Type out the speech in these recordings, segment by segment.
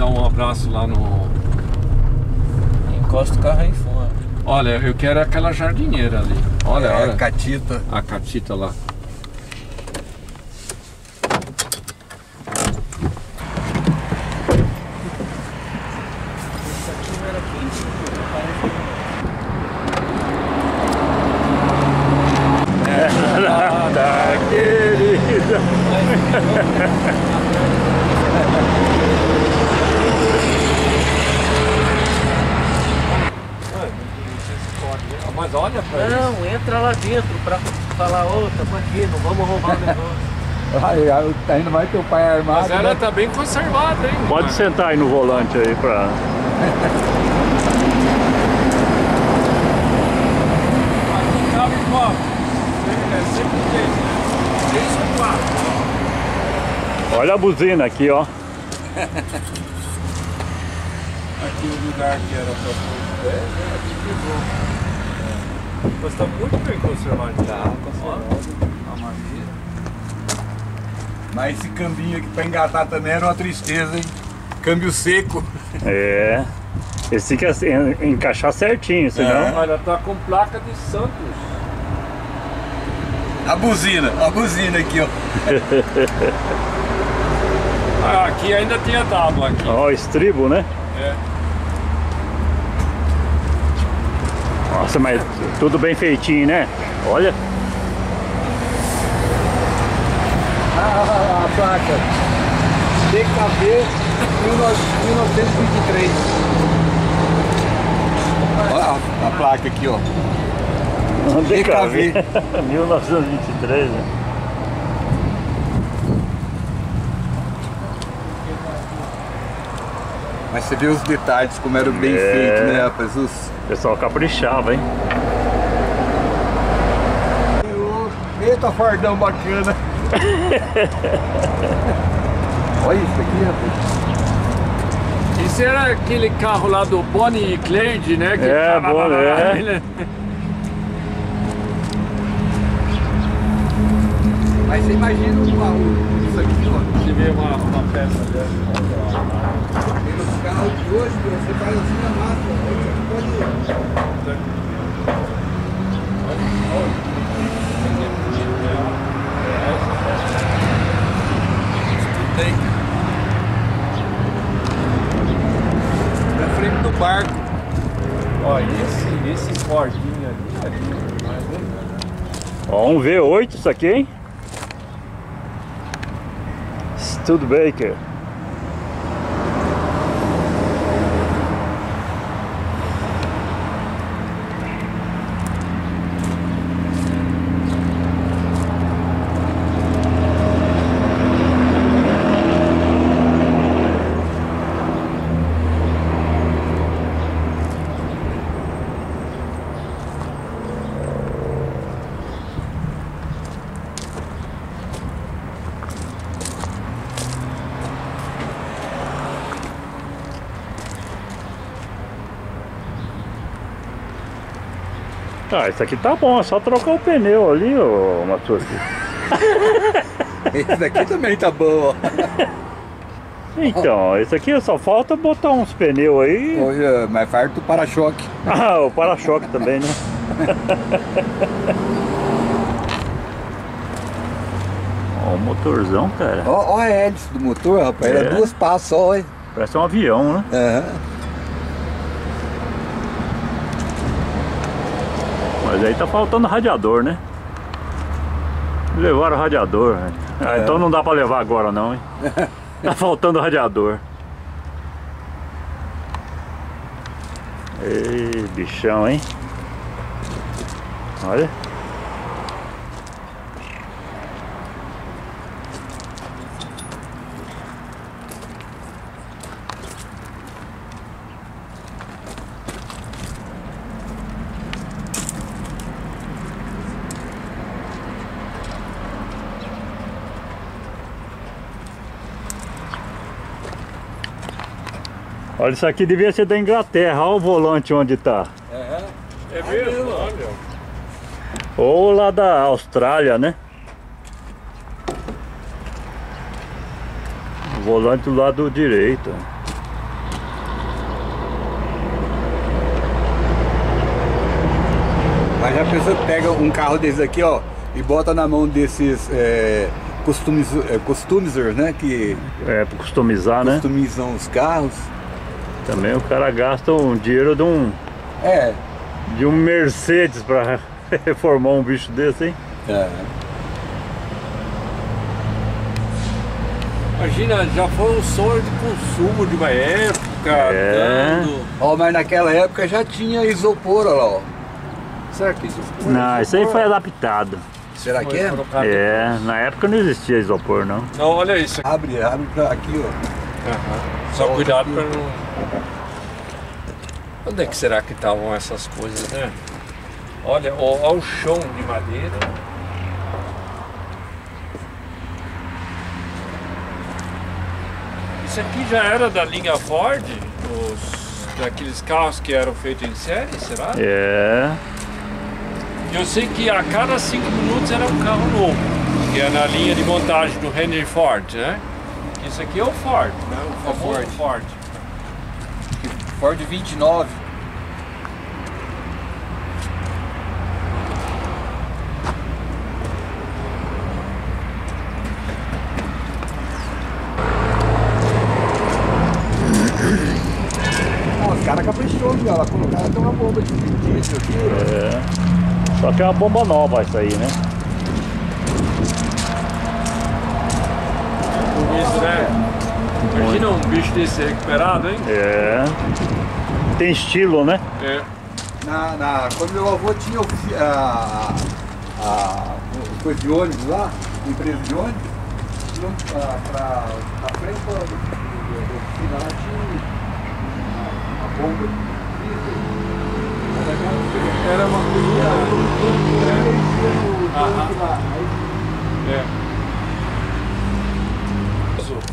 dar um abraço lá no. Encosta o carro aí fora. Olha, eu quero aquela jardineira ali. Olha, é, olha. Catita. A catita lá. Isso aqui não era 15, Nada, querida. Mas olha pra isso. Não, entra lá dentro pra falar, ô, tamo aqui, não vamos roubar o negócio. Ai, ainda vai teu pai armado. Mas ela né? tá bem conservada, hein? Pode sentar aí no volante aí pra. Aqui cabe qual? É sempre três, né? Três ou quatro. Olha a buzina aqui, ó. Aqui o lugar que era pra pôr os pés, né? Aqui quebrou. Mas tá muito bem conservado. Tá, conservado. Uma maravilha. Mas esse câmbio aqui pra engatar também era uma tristeza, hein? Câmbio seco. É. Esse tem que en- encaixar certinho, senão. É. Olha, tá com placa de Santos. A buzina, a buzina aqui, ó. Ah, aqui ainda tinha tábua aqui. Ó, o estribo, né? É. Nossa, mas tudo bem feitinho, né? Olha. A, a placa. DKV 1923. Olha a, a placa aqui, ó. DKV. 1923, né? Mas você vê os detalhes como eram bem É. feitos, né, rapaz? Os... O pessoal caprichava, hein? Eita, fardão bacana. Olha isso aqui, rapaz. Isso era aquele carro lá do Bonnie e Clyde, né? Que É, bom, é. Ele- Mas você imagina o baú, isso aqui, ó. Você vê uma, uma peça dessa. Carros de hoje, você faz assim na mata. Pode Tem. Na frente do barco. Ó, esse, esse Fordinho ali, ali, mais um? Ó, um V8 isso aqui, hein? Studebaker. Ah, isso aqui tá bom, é só trocar o pneu ali, ô Matsuki. Esse daqui também tá bom, ó. Então, esse aqui só falta botar uns pneus aí. Olha, mas farto o para-choque. Ah, o para-choque também, né? Ó, o motorzão, cara. Ó, ó a hélice do motor, rapaz. É. Era duas pás só, hein? Parece um avião, né? Aham. Mas aí tá faltando radiador, né? Levaram o radiador. Ah, É. então não dá pra levar agora não, hein? Tá faltando radiador. Ei, bichão, hein? Olha. Olha, isso aqui devia ser da Inglaterra. Olha o volante onde tá. É, é mesmo, olha. Ou lá da Austrália, né? O volante do lado direito. Mas a pessoa pega um carro desse aqui, ó, e bota na mão desses é, customiz, é, customizers, né? Que é, customizar, customizam né? Customizam os carros. Também o cara gasta um dinheiro de um, É. de um Mercedes pra reformar um bicho desse, hein? é. Imagina, já foi um sonho de consumo de uma época, É. dando. Ó, mas naquela época já tinha isopor, ó lá, ó. Será que isso foi? Não, isso aí foi adaptado. Será que Foi é? É, na época não existia isopor, não. Não, olha isso. Abre, abre pra aqui, ó. Aham. Só cuidado para não. Onde é que será que estavam essas coisas, né? Olha, ó, ó o chão de madeira. Isso aqui já era da linha Ford, dos, daqueles carros que eram feitos em série, será? É. Eu sei que a cada cinco minutos era um carro novo, que é na linha de montagem do Henry Ford, né? Isso aqui é o Ford, né? O famoso Ford. Ford 29. Ó, Os caras caprichou aqui, ó. Colocaram até uma bomba de diesel aqui. É. Só que é uma bomba nova isso aí, né? Bonito, né? Imagina um bicho desse recuperado, hein? É. Tem estilo, né? É. Na, na, quando meu avô tinha a, a, a coisa de ônibus lá, empresa de ônibus, pra, na frente da da oficina lá tinha a, a bomba de diesel. Era uma coisa lá. Aí, É.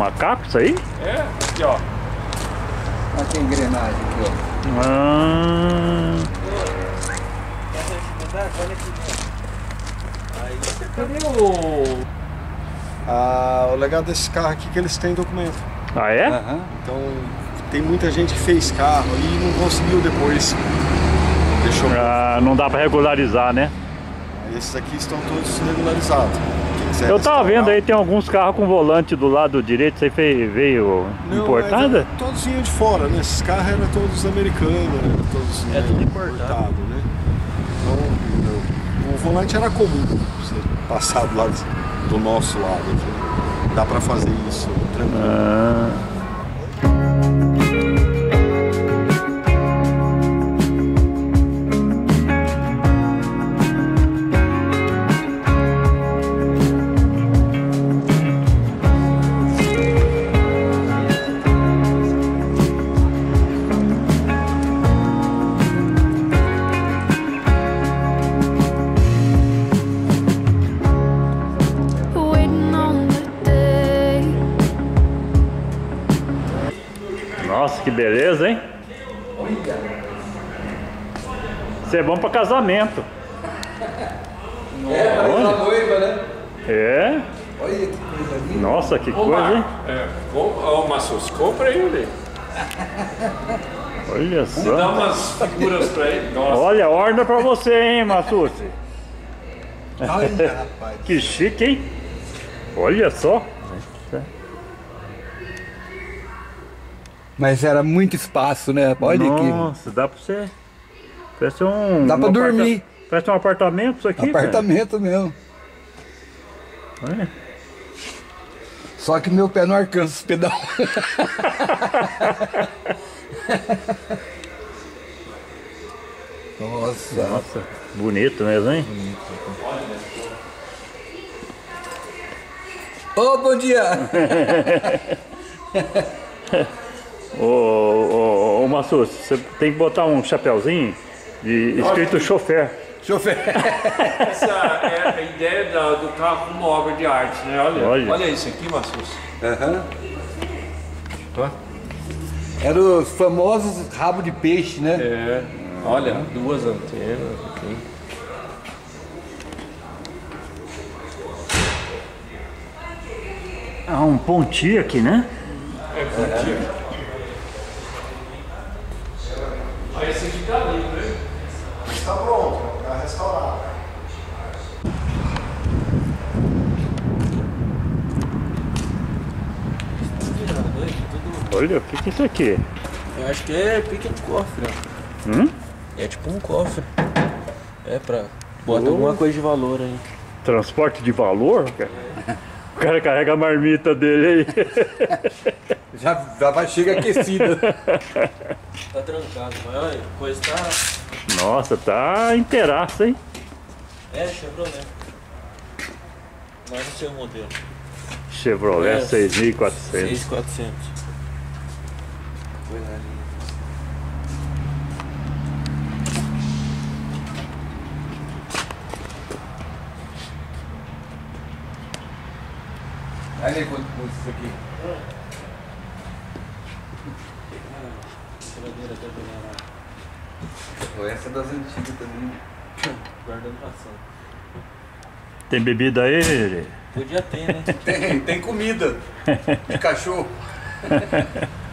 Macaco, isso aí? É, aqui ó. Olha que engrenagem aqui, ó. Ah, Cadê o. Ah, o legal desse carro aqui é que eles têm documento. ah é? Aham. Então tem muita gente que fez carro e não conseguiu depois. Deixou. Ah, não dá pra regularizar, né? Esses aqui estão todos regularizados. Eu tava vendo aí, tem alguns carros com volante do lado direito, isso aí fe- veio Não, importada? é- todos vinham de fora, né? Esses carros eram todos americanos, né? Todos, É né, tudo importado. né? Então, o volante era comum você passar do lado do nosso lado. assim. Dá pra fazer isso tranquilo. Ah, beleza, hein? Isso é bom pra casamento. É, a noiva, né? É? Olha que coisa linda. Nossa, que Ô, coisa, hein? É, com- Massus, compra ele. Olha Dá só. umas figuras pra ele. Nossa. Olha, ordem pra você, hein, Massucci? Olha, rapaz. Que chique, hein? Olha só. Mas era muito espaço, né? Olha aqui. Nossa, dá pra você. Parece um. Dá pra um dormir. Parece um apartamento isso aqui. Apartamento mesmo. Olha. Só que meu pé não alcança os pedal. Nossa. Nossa, bonito mesmo, hein? Ô, bom dia! Ô, ô, ô, Massucci, você tem que botar um chapéuzinho de escrito chofer. Chofer. Essa é a ideia da- do carro como uma obra de arte, né? Olha, Olha. olha, isso aqui, Massus. Aham. Eram os famosos rabo de peixe, né? É, olha, duas antenas aqui. Ah, um pontinho aqui, né? É curtinho. Aí Aqui tá hein? Está pronto, está restaurado. Olha, o que, que é isso aqui? Eu acho que é pique um cofre. Hum? É tipo um cofre. É pra. botar oh. alguma coisa de valor aí. Transporte de valor? É. O cara carrega a marmita dele aí. Já, já vai chega aquecida. Tá trancado, mas olha, a coisa tá. Nossa, tá inteiraço, hein? É, Chevrolet. Mas não sei o modelo. Chevrolet É, 6400. 6400. Foi na linha. Olha aí quanto custa isso aqui. Geladeira até pegar lá. Pô, Essa é das antigas também. Guardando ração. Tem bebida aí? Podia ter, né? Tem, tem comida de cachorro.